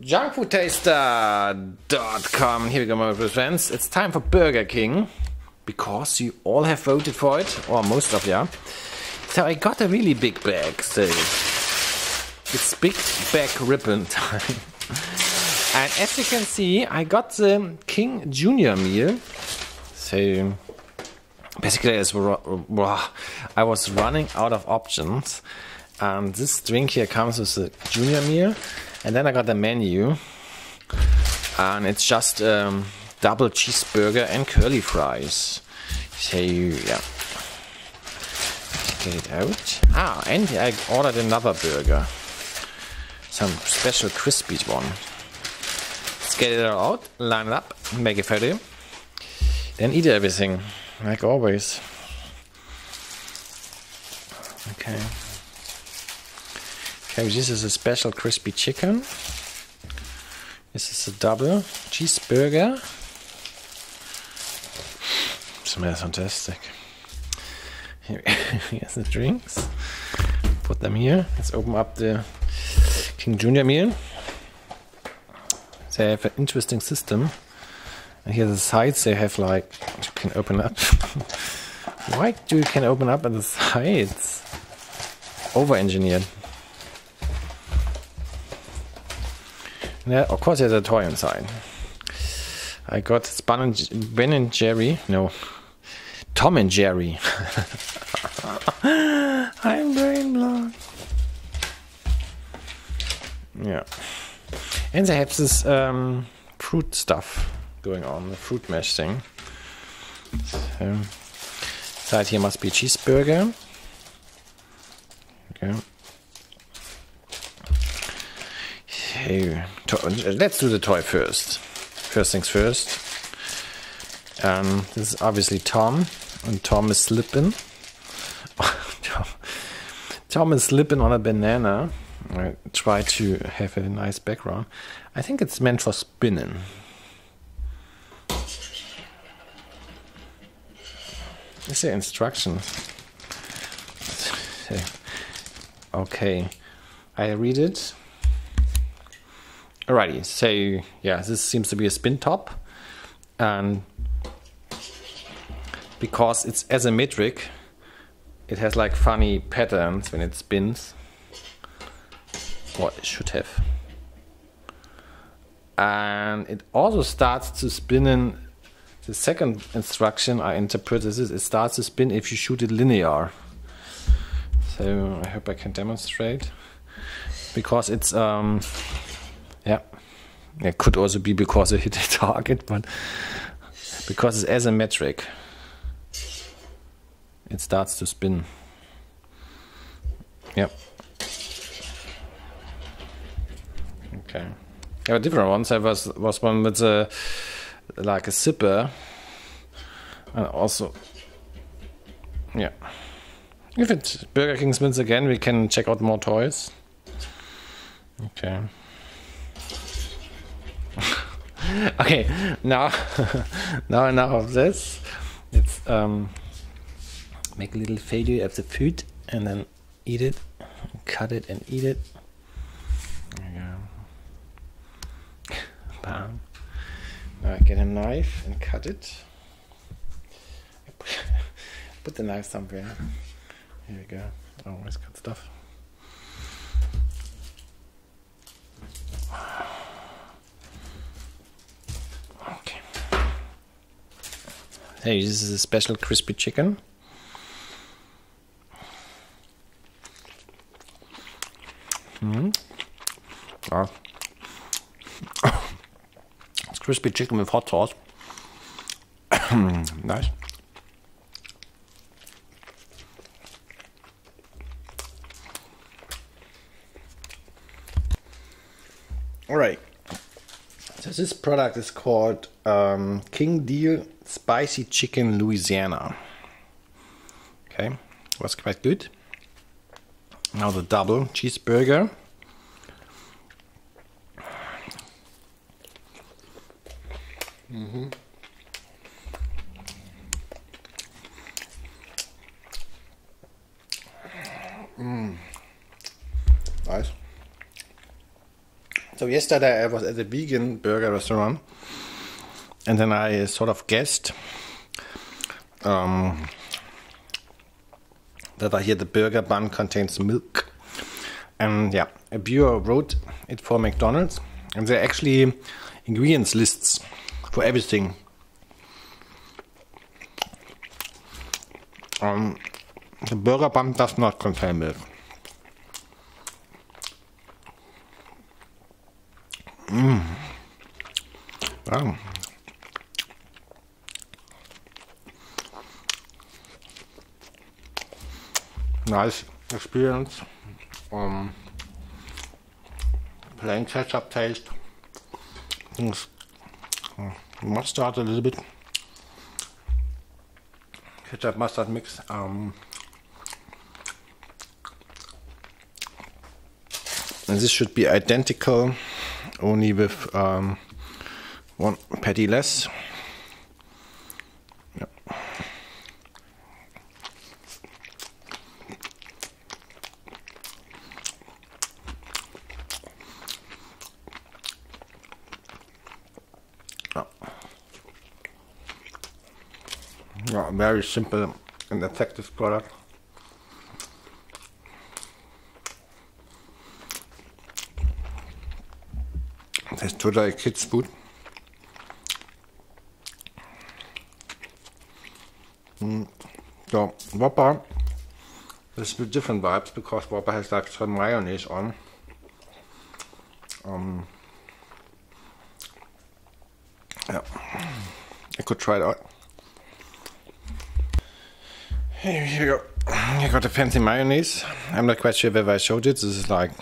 Junkfoodtaster.com. Here we go, my friends. It's time for Burger King because you all have voted for it, or most of you. So I got a really big bag. So it's big bag ribbon time. and as you can see, I got the King Junior meal. So basically, I was running out of options. And this drink here comes with the junior meal. And then I got the menu. And it's just um, double cheeseburger and curly fries. So, yeah. Get it out. Ah, and I ordered another burger. Some special crispy one. Let's get it all out, line it up, make it ready. Then eat everything, like always. Okay. Okay, this is a special crispy chicken. This is a double cheeseburger. Smells fantastic. Here, here's the drinks. Put them here. Let's open up the King Junior meal. They have an interesting system. And here the sides they have like you can open up. Why do you can open up at the sides? Over engineered. Yeah, of course there's a toy inside. I got Ben and Jerry. No, Tom and Jerry. I'm brain blocked. Yeah, and they have this um, fruit stuff going on, the fruit mesh thing. So, side here must be cheeseburger. Okay. Okay, let's do the toy first. First things first. Um, this is obviously Tom, and Tom is slipping. Tom is slipping on a banana. I try to have a nice background. I think it's meant for spinning. Is there instructions? Okay, I read it. Alrighty, so yeah, this seems to be a spin top, and because it's asymmetric, it has like funny patterns when it spins. Or it should have. And it also starts to spin in the second instruction I interpret this is it starts to spin if you shoot it linear. So I hope I can demonstrate. Because it's um. It could also be because it hit a target, but because it's asymmetric, it starts to spin. Yep. Okay. There were different ones. There was was one with a like a zipper, and also, yeah. If it Burger King spins again, we can check out more toys. Okay. Okay, now, now enough of this. Let's um, make a little failure of the food and then eat it, cut it and eat it. There you go. Bam. Now I get a knife and cut it. Put the knife somewhere. Here we go. Always cut stuff. Hey, this is a special crispy chicken. Mm. It's crispy chicken with hot sauce. nice. All right. So this product is called um, King Deal Spicy Chicken Louisiana. Okay, was quite good. Now the double cheeseburger. Mm -hmm. Mm. Nice. So yesterday I was at a vegan burger restaurant, and then I sort of guessed um, that I hear the burger bun contains milk. And yeah, a viewer wrote it for McDonald's, and there are actually ingredients lists for everything. Um, the burger bun does not contain milk. Wow. Nice experience. Um, plain ketchup taste. Things mustard a little bit. Ketchup mustard mix. Um, and this should be identical only with um, one patty less. Yep. Oh. Yeah, very simple and effective product. That's totally kids food. Mm. So Whopper is with different vibes because Whopper has like some mayonnaise on. Um, yeah, I could try it out. Here you go. I got a fancy mayonnaise. I'm not quite sure whether I showed it. This is like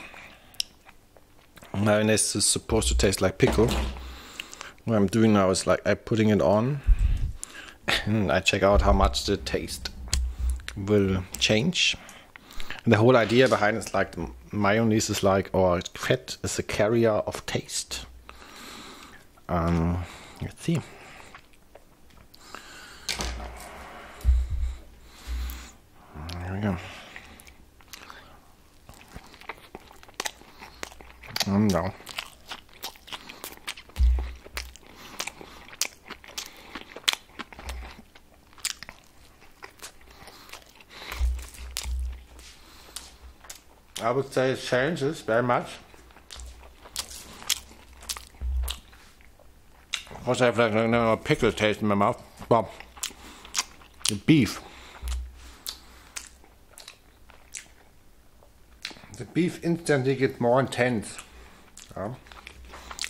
mayonnaise is supposed to taste like pickle. What I'm doing now is like I'm putting it on and I check out how much the taste will change. And the whole idea behind is like mayonnaise is like, or fat is a carrier of taste. Um, let's see. Would say it changes very much. Course, I have like a pickle taste in my mouth. Well, the beef. The beef instantly gets more intense. Yeah.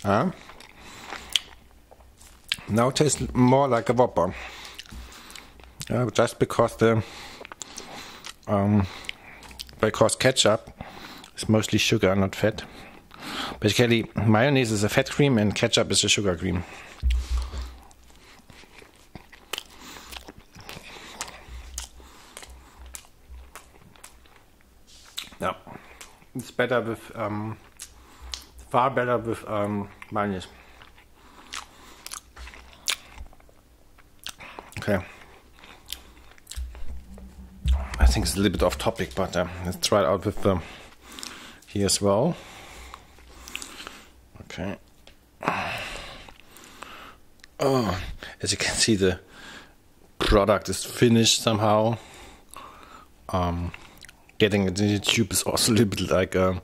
Yeah. Now it tastes more like a Whopper. Yeah, just because the um, because ketchup is mostly sugar, not fat. Basically, mayonnaise is a fat cream and ketchup is a sugar cream. Yeah, it's better with um, far better with um, mayonnaise. Okay. I think it's a little bit off topic, but uh, let's try it out with um, here as well. Okay. Oh, as you can see, the product is finished somehow. Um, getting it in the tube is also a little bit like a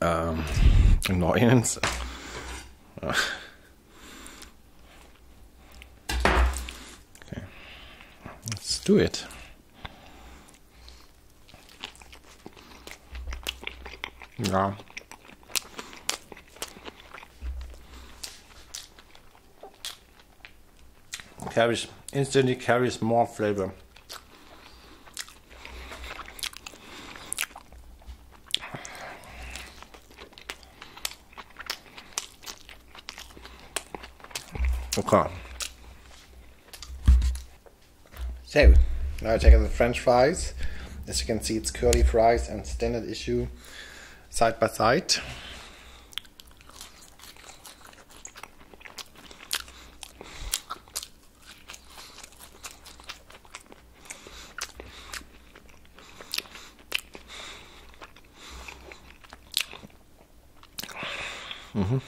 um, annoyance. Uh, okay, let's do it. Yeah. Carries instantly carries more flavor. Okay. So, now I take out the french fries. As you can see, it's curly fries and standard issue side by side. Mm-hmm.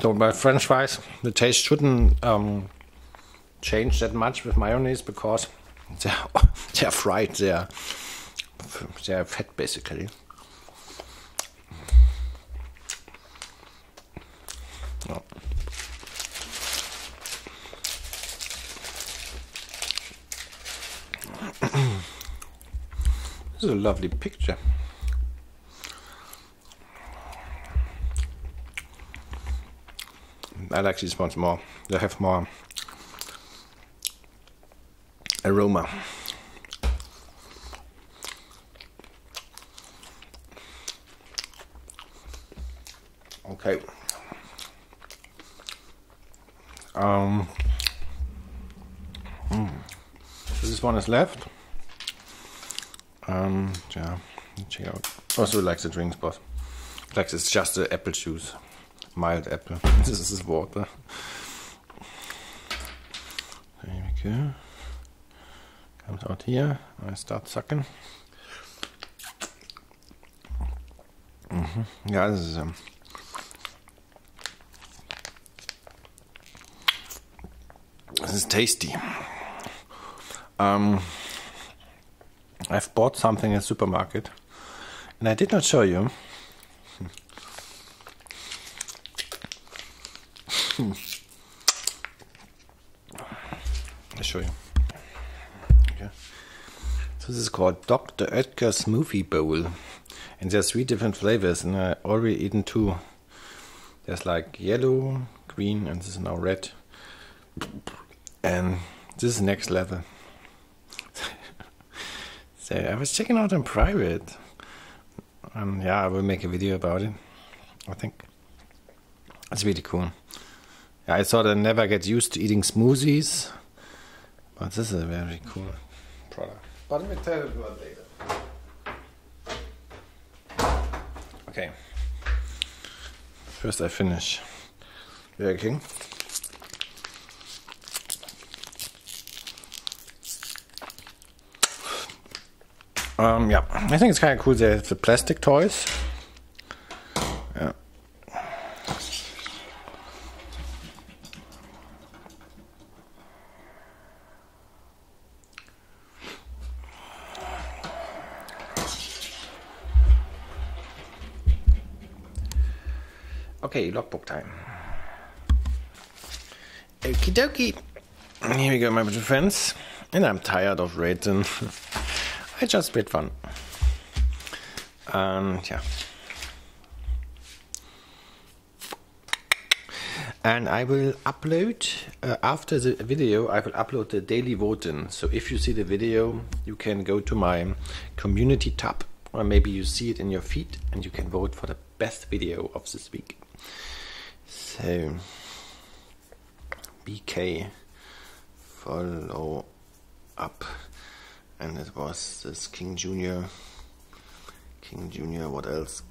So my French fries, the taste shouldn't um, change that much with mayonnaise because they're they're fried. They're they're fat basically. This is a lovely picture. I like these ones more. They have more aroma. Okay. Um. Mm. So this one is left. Um. Yeah. Check out. Also like the drinks, but like it's just the apple juice mild apple. this is water. There we go. Comes out here. I start sucking. Mm -hmm. Yeah, this is um, this is tasty. Um, I've bought something in a supermarket, and I did not show you. I'll show you. Okay. So this is called Dr. Oetker Smoothie Bowl. And there's three different flavors and I already eaten two. There's like yellow, green and this is now red. And this is next level. so I was checking out in private. And yeah, I will make a video about it. I think. It's really cool. I thought I'd never get used to eating smoothies, but this is a very cool product. But let me tell you about later. Okay. First I finish working. Um, yeah, I think it's kind of cool. They have the plastic toys. Okay, logbook time. Okie dokie. Here we go, my little friends. And I'm tired of writing. I just read one. And yeah. And I will upload, uh, after the video, I will upload the daily voting. So if you see the video, you can go to my community tab, or maybe you see it in your feed, and you can vote for the best video of this week. So BK follow up and it was this King Junior. King Junior what else?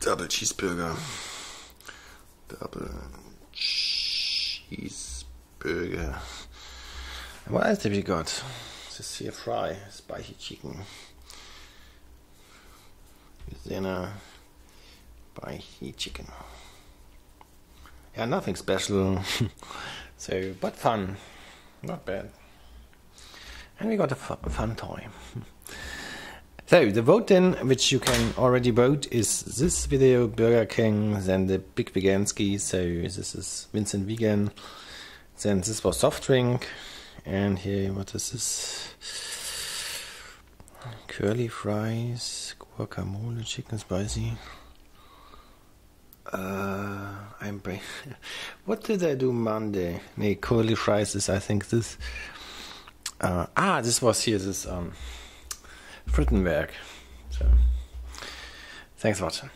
Double cheeseburger. Double cheeseburger. What else have you got? This here fry spicy chicken. A spicy chicken. Yeah, nothing special. so, but fun. Not bad. And we got a fun toy. so, the vote then, which you can already vote, is this video, Burger King, then the Big Vegansky, so this is Vincent Vegan, then this was soft drink, and here, what is this? Curly fries, guacamole, chicken spicy. Uh, I'm brain. what did I do Monday? Nee, curly fries is I think this. Uh, ah, this was here this um, Frittenwerk. So, thanks for watching.